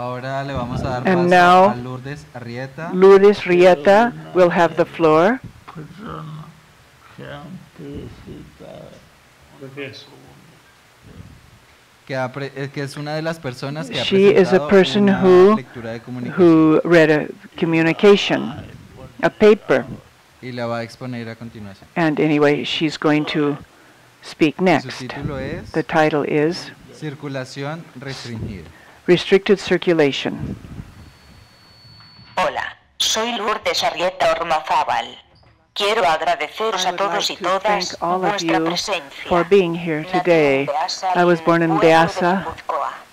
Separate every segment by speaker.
Speaker 1: Ahora le vamos a dar
Speaker 2: And
Speaker 1: paso
Speaker 2: now,
Speaker 1: a Lourdes Arrieta.
Speaker 2: Lourdes Rieta will have the floor.
Speaker 3: persona que anticipa
Speaker 4: Gracias.
Speaker 1: que, ha pre- eh, que es una de las personas que ha
Speaker 2: She is a person who-
Speaker 1: lectura de comunicación
Speaker 2: who read a communication, a paper.
Speaker 1: y la va a exponer a continuación.
Speaker 2: And anyway, she's going to speak
Speaker 1: Su
Speaker 2: next.
Speaker 1: título es
Speaker 2: The title is
Speaker 1: Circulación restringida.
Speaker 2: Restricted Circulation.
Speaker 5: Hola, soy Lourdes Arrieta Ormazábal. Quiero agradeceros a todos
Speaker 2: like
Speaker 5: y todas
Speaker 2: all of
Speaker 5: vuestra
Speaker 2: you
Speaker 5: presencia.
Speaker 2: for being here today. I was born in
Speaker 5: Beasain,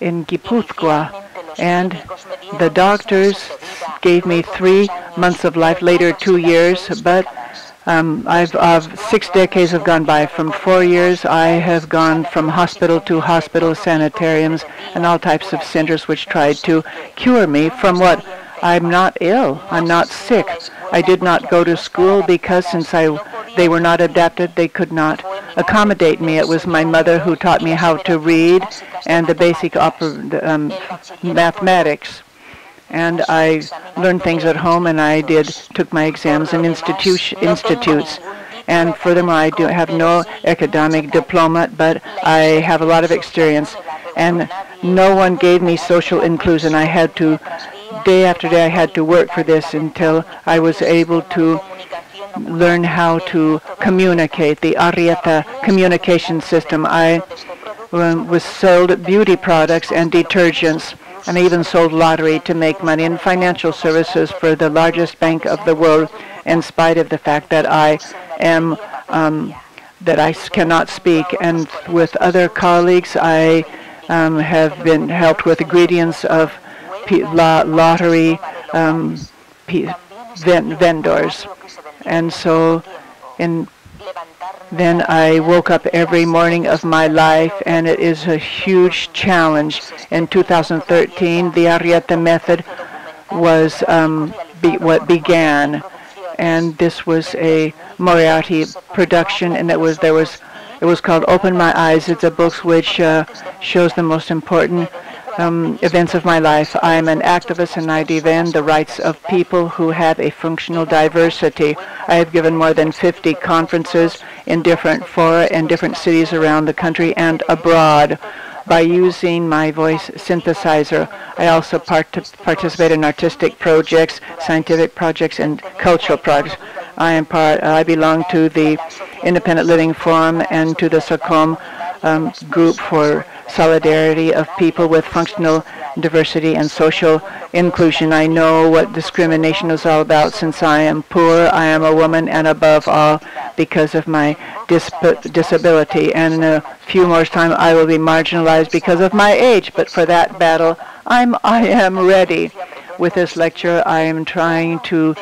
Speaker 2: in Guipúzcoa, and
Speaker 5: médicos me dieron
Speaker 2: the doctors
Speaker 5: meses de vida,
Speaker 2: gave me three months of life, later two years, but. Um, I've of six decades have gone by. From four years, I have gone from hospital to hospital, sanitariums, and all types of centers which tried to cure me from what I'm not ill. I'm not sick. I did not go to school because since I they were not adapted, they could not accommodate me. It was my mother who taught me how to read and the basic um, mathematics and I learned things at home and I did took my exams in institutes. And furthermore I do have no academic diploma but I have a lot of experience. And no one gave me social inclusion. I had to day after day I had to work for this until I was able to learn how to communicate the Arrieta communication system. I um, was sold beauty products and detergents and I even sold lottery to make money in financial services for the largest bank of the world in spite of the fact that I am um, that I cannot speak. And with other colleagues I um, have been helped with ingredients of la- lottery um, vendors. And so in then I woke up every morning of my life, and it is a huge challenge. In 2013, the Arrieta method was um, be, what began, and this was a Moriarty production, and it was there was it was called Open My Eyes. It's a book which uh, shows the most important um, events of my life. I am an activist and I defend the rights of people who have a functional diversity. I have given more than 50 conferences in different fora in different cities around the country and abroad. By using my voice synthesizer, I also part- participate in artistic projects, scientific projects, and cultural projects. I am part. I belong to the Independent Living Forum and to the SOCOM um, group for solidarity of people with functional diversity and social inclusion. I know what discrimination is all about since I am poor, I am a woman, and above all, because of my disability. And in a few more time, I will be marginalized because of my age. But for that battle, I'm I am ready. With this lecture, I am trying to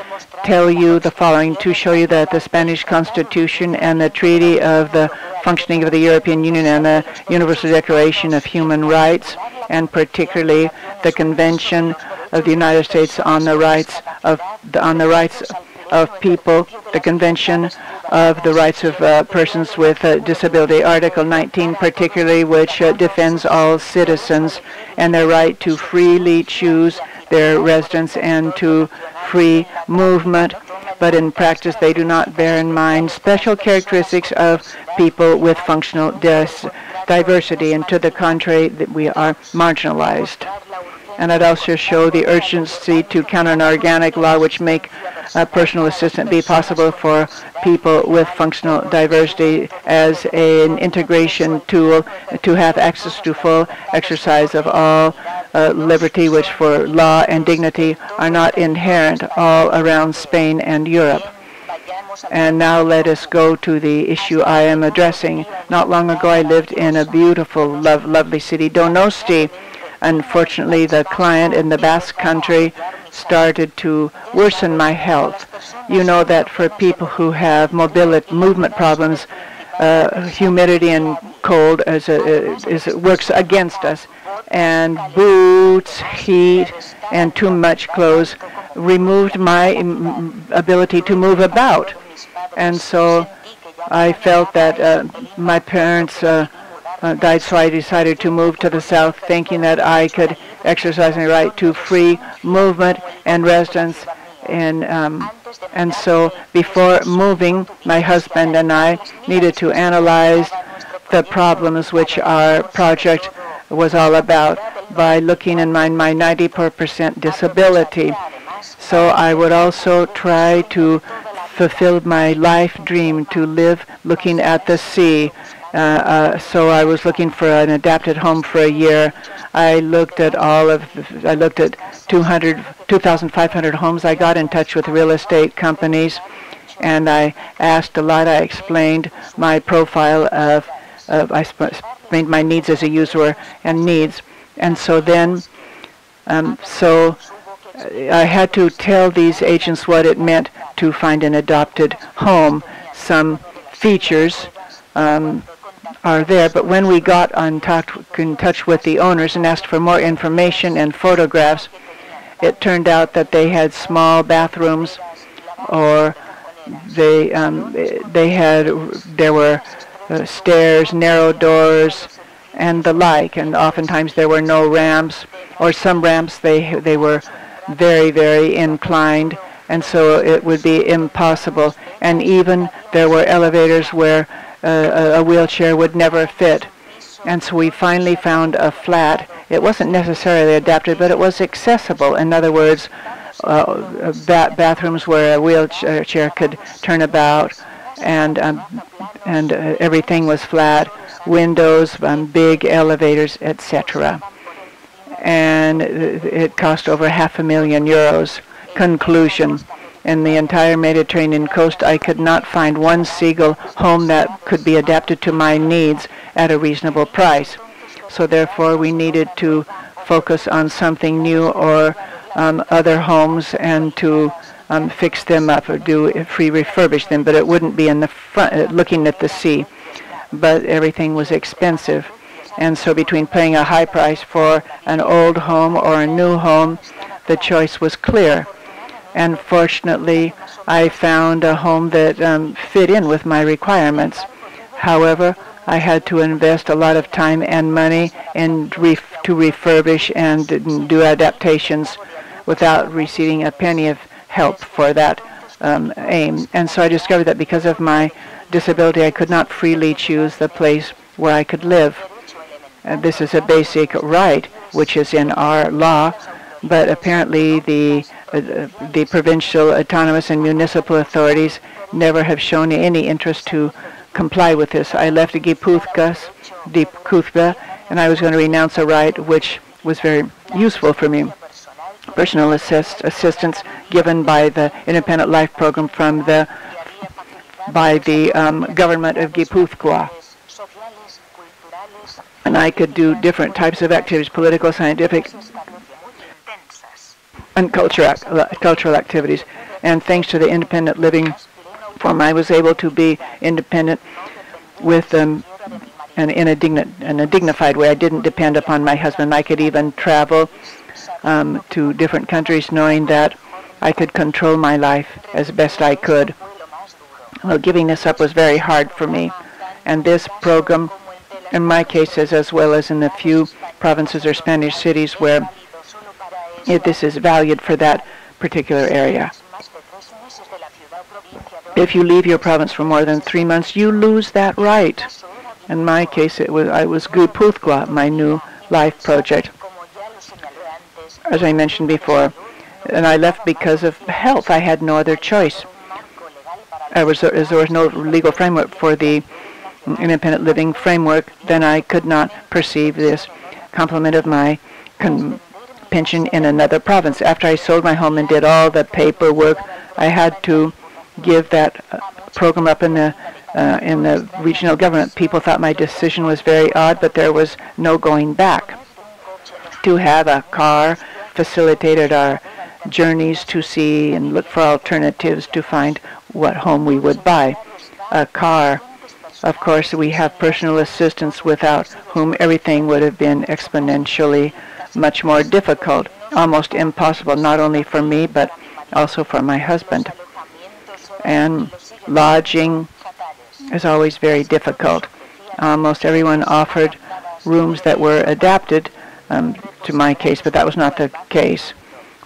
Speaker 2: tell you the following to show you that the Spanish Constitution and the Treaty of the Functioning of the European Union and the Universal Declaration of Human Rights, and particularly the Convention of the United States on the rights of the, on the rights of people, the Convention of the Rights of uh, Persons with uh, Disability, Article 19 particularly, which uh, defends all citizens and their right to freely choose their residence and to free movement. But in practice, they do not bear in mind special characteristics of people with functional dis- diversity, and to the contrary, that we are marginalized. And I'd also show the urgency to counter an organic law which make a personal assistant be possible for people with functional diversity as an integration tool to have access to full exercise of all uh, liberty which for law and dignity are not inherent all around Spain and Europe. And now let us go to the issue I am addressing. Not long ago I lived in a beautiful, lov- lovely city, Donosti. Unfortunately, the client in the Basque country started to worsen my health. You know that for people who have mobility, movement problems, uh, humidity and cold is a, is, works against us. And boots, heat, and too much clothes removed my mm, ability to move about. And so I felt that uh, my parents uh, uh, died, so I decided to move to the south, thinking that I could exercise my right to free movement and residence. And um, and so before moving, my husband and I needed to analyze the problems which our project was all about by looking in my, my 94% disability. So I would also try to fulfill my life dream to live looking at the sea. Uh, uh, so I was looking for an adapted home for a year. I looked at all of, I looked at 200, 2,500 homes. I got in touch with real estate companies, and I asked a lot. I explained my profile of, of I explained my needs as a user and needs, and so then, um, so I had to tell these agents what it meant to find an adopted home. Some features. Um, are there. But when we got in touch with the owners and asked for more information and photographs, it turned out that they had small bathrooms, or they um, they had there were uh, stairs, narrow doors, and the like. And oftentimes there were no ramps, or some ramps they they were very very inclined, and so it would be impossible. And even there were elevators where uh, a wheelchair would never fit. And so we finally found a flat. It wasn't necessarily adapted, but it was accessible. In other words, uh, ba- bathrooms where a wheelchair could turn about, and um, and uh, everything was flat. Windows, um, big elevators, etc. And it cost over half a million euros. Conclusion in the entire Mediterranean coast, I could not find one single home that could be adapted to my needs at a reasonable price. So therefore, we needed to focus on something new or um, other homes and to um, fix them up or do free refurbish them. But it wouldn't be in the front, uh, looking at the sea. But everything was expensive. And so between paying a high price for an old home or a new home, the choice was clear and fortunately I found a home that um, fit in with my requirements. However, I had to invest a lot of time and money in ref- to refurbish and do adaptations without receiving a penny of help for that um, aim. And so I discovered that because of my disability, I could not freely choose the place where I could live. Uh, this is a basic right, which is in our law, but apparently the uh, the provincial, autonomous, and municipal authorities never have shown any interest to comply with this. I left Gipuzkoa, and I was going to renounce a right which was very useful for me. Personal assist, assistance given by the Independent Life Program from the by the um, government of Gipuzkoa. And I could do different types of activities, political, scientific, and culture, cultural activities. And thanks to the independent living form, I was able to be independent with um, and in a, digni- in a dignified way. I didn't depend upon my husband. I could even travel um, to different countries knowing that I could control my life as best I could. Well, giving this up was very hard for me. And this program, in my cases, as well as in the few provinces or Spanish cities where if this is valued for that particular area. If you leave your province for more than three months, you lose that right. In my case, it was I was Gipuzkoa, my new life project, as I mentioned before, and I left because of health. I had no other choice. Was, as there was no legal framework for the independent living framework, then I could not perceive this complement of my pension in another province. After I sold my home and did all the paperwork, I had to give that uh, program up in the uh, in the regional government. People thought my decision was very odd, but there was no going back. To have a car facilitated our journeys to see and look for alternatives to find what home we would buy. A car, of course, we have personal assistance without whom everything would have been exponentially much more difficult, almost impossible, not only for me, but also for my husband. And lodging is always very difficult. almost everyone offered rooms that were adapted um, to my case, but that was not the case.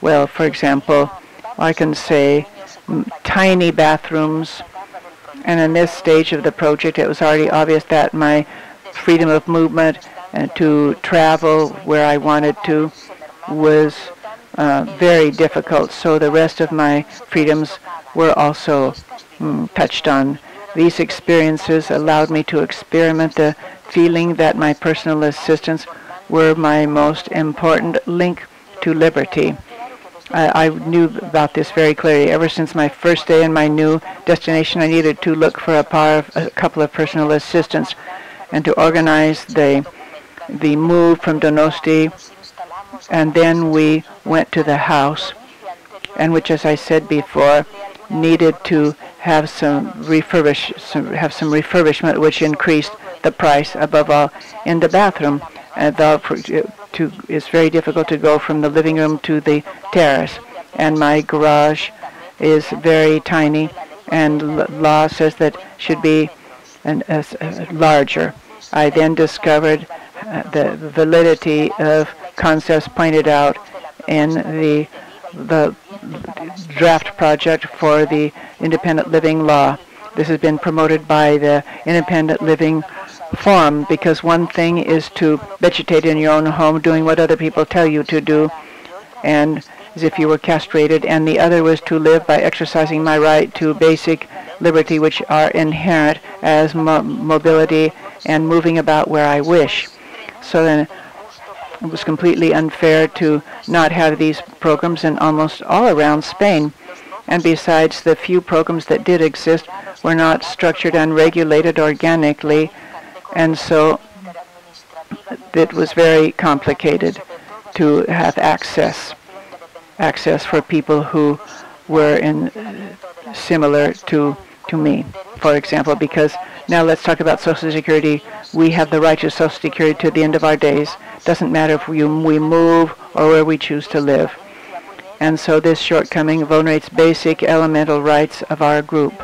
Speaker 2: Well, for example, I can say mm, tiny bathrooms, and in this stage of the project, it was already obvious that my freedom of movement and to travel where I wanted to was uh, very difficult. So the rest of my freedoms were also mm, touched on. These experiences allowed me to experiment the feeling that my personal assistants were my most important link to liberty. I, I, knew about this very clearly. Ever since my first day in my new destination, I needed to look for a, of, a couple of personal assistants and to organize the the move from Donosti. And then we went to the house, and which, as I said before, needed to have some refurbish, some, have some refurbishment, which increased the price above all in the bathroom. And the, to, it's very difficult to go from the living room to the terrace. And my garage is very tiny, and law says that should be an, uh, larger. I then discovered uh, the validity of concepts pointed out in the the draft project for the independent living law. This has been promoted by the Independent Living Forum because one thing is to vegetate in your own home doing what other people tell you to do and as if you were castrated and the other was to live by exercising my right to basic liberty which are inherent as mo- mobility and moving about where I wish. So then it was completely unfair to not have these programs in almost all around Spain. And besides, the few programs that did exist were not structured and regulated organically, and so it was very complicated to have access access for people who were in similar to to me, for example, because now let's talk about Social Security. We have the right to Social Security to the end of our days. Doesn't matter if we, we move or where we choose to live. And so this shortcoming vulnerates basic elemental rights of our group.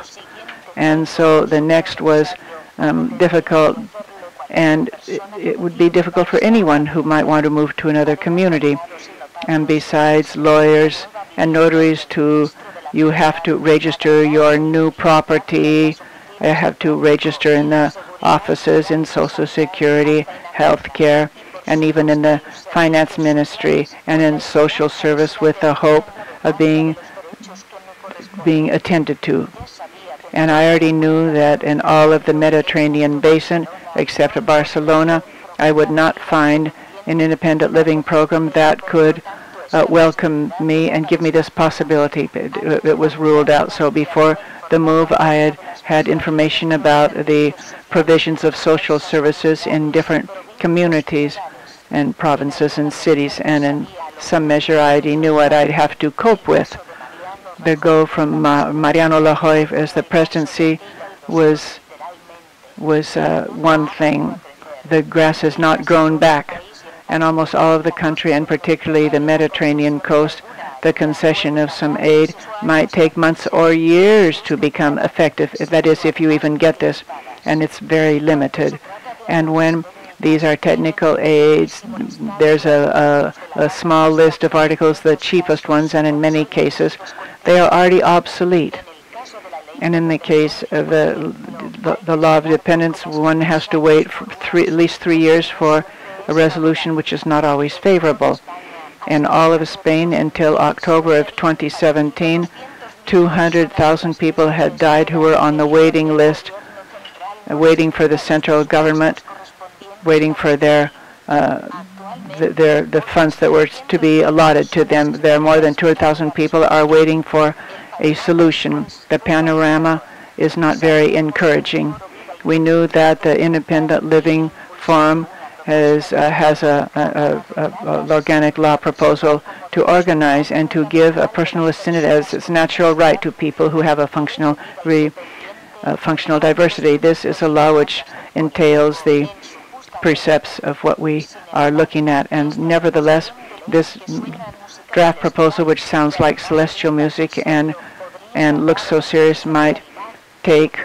Speaker 2: And so the next was um, difficult, and it, would be difficult for anyone who might want to move to another community. And besides lawyers and notaries to you have to register your new property. You have to register in the offices in Social Security, health care, and even in the finance ministry and in social service with the hope of being being attended to. And I already knew that in all of the Mediterranean basin, except Barcelona, I would not find an independent living program that could uh, welcome me and give me this possibility. It, it, was ruled out. So before the move, I had had information about the provisions of social services in different communities and provinces and cities, and in some measure, I already knew what I'd have to cope with. The go from uh, Mariano Rajoy as the presidency was was uh, one thing. The grass has not grown back and almost all of the country, and particularly the Mediterranean coast, the concession of some aid might take months or years to become effective. That is, if you even get this, and it's very limited. And when these are technical aids, there's a, a, a small list of articles, the cheapest ones, and in many cases, they are already obsolete. And in the case of the, the, the law of dependence, one has to wait for three, at least three years for a resolution which is not always favorable. In all of Spain until October of 2017, 200,000 people had died who were on the waiting list, uh, waiting for the central government, waiting for their uh, the, the funds that were to be allotted to them. There are more than 200,000 people are waiting for a solution. The panorama is not very encouraging. We knew that the independent living forum has uh, has a, a, a, a, organic law proposal to organize and to give a personal assistant as its natural right to people who have a functional re, uh, functional diversity. This is a law which entails the precepts of what we are looking at, and nevertheless, this draft proposal, which sounds like celestial music and and looks so serious, might take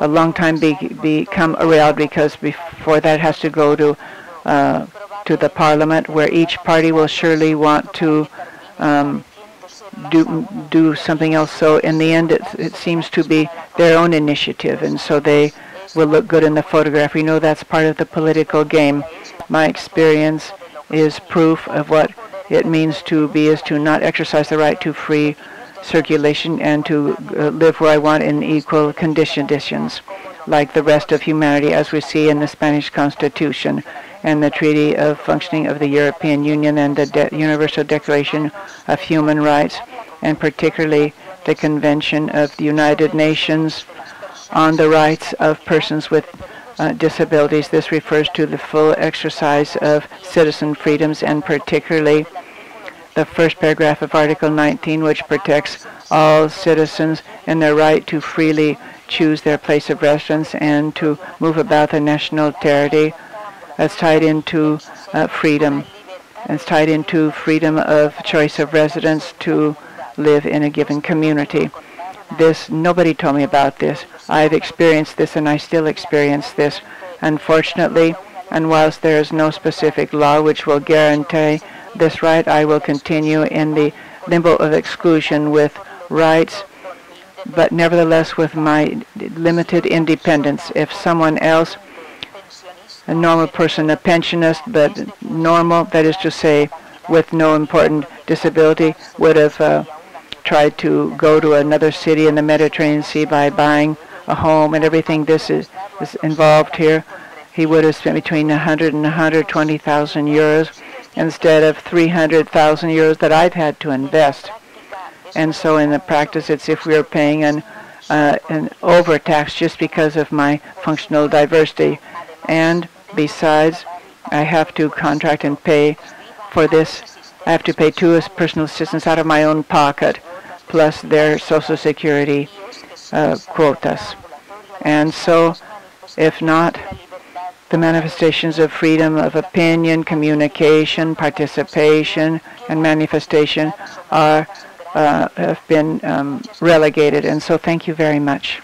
Speaker 2: a long time be, become a reality because before that has to go to uh, to the parliament where each party will surely want to um, do do something else. So in the end, it, it seems to be their own initiative, and so they will look good in the photograph. We know that's part of the political game. My experience is proof of what it means to be is to not exercise the right to free circulation and to uh, live where I want in equal conditions, like the rest of humanity, as we see in the Spanish Constitution and the Treaty of Functioning of the European Union and the De- Universal Declaration of Human Rights, and particularly the Convention of the United Nations on the Rights of Persons with uh, Disabilities. This refers to the full exercise of citizen freedoms and particularly the first paragraph of Article 19, which protects all citizens in their right to freely choose their place of residence and to move about the national territory. That's tied into uh, freedom. It's tied into freedom of choice of residence to live in a given community. This nobody told me about this. I've experienced this and I still experience this. Unfortunately, and whilst there is no specific law which will guarantee this right, I will continue in the limbo of exclusion with rights, but nevertheless with my limited independence. If someone else, a normal person, a pensionist, but normal, that is to say, with no important disability, would have uh, tried to go to another city in the Mediterranean Sea by buying a home and everything this is, is involved here, he would have spent between 100 and 120,000 euros instead of 300,000 euros that I've had to invest. And so in the practice, it's if we are paying an, uh, an overtax just because of my functional diversity. And besides, I have to contract and pay for this. I have to pay two personal assistants out of my own pocket, plus their Social Security uh, quotas. And so, if not, the manifestations of freedom of opinion, communication, participation, and manifestation are uh, have been um, relegated. And so thank you very much.